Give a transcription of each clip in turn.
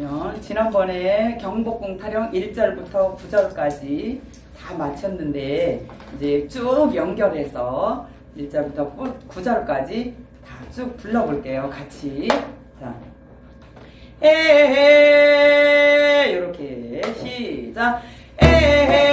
보면 지난번에 경복궁 타령 1절부터 9절까지 다 마쳤는데 이제 쭉 연결해서 1절부터 9절까지 다 쭉 불러볼게요. 같이. 자. 에헤 이렇게. 시작. 에헤.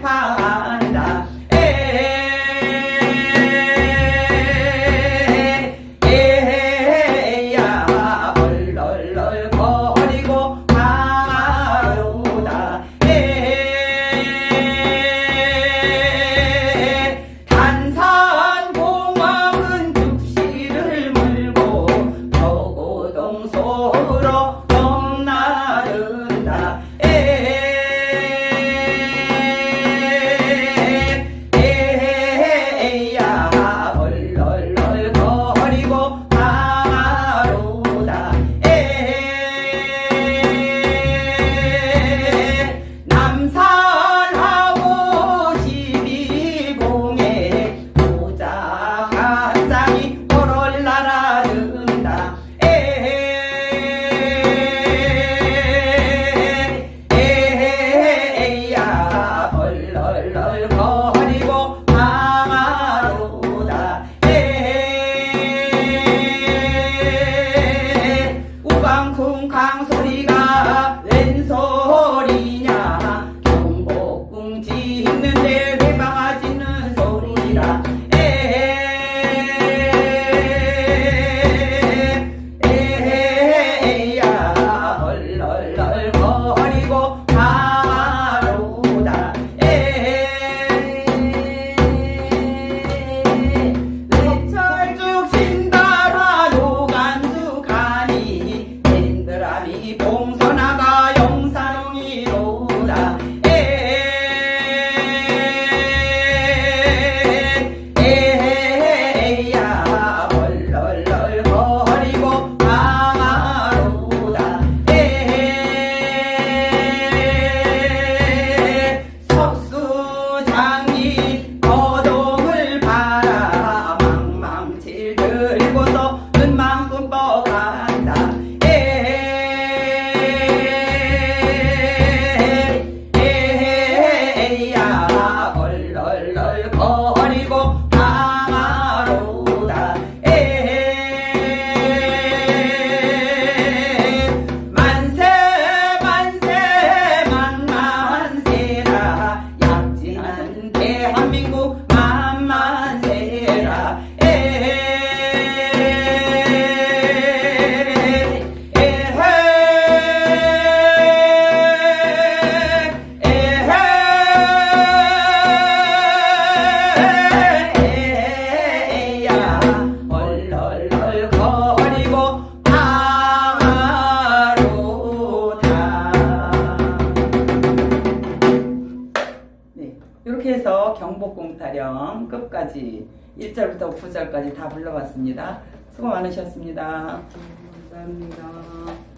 판다. 에야 얼얼얼 거. 아! 경복공타령 끝까지 1절부터 9절까지 다 불러봤습니다. 수고 많으셨습니다. 네, 감사합니다.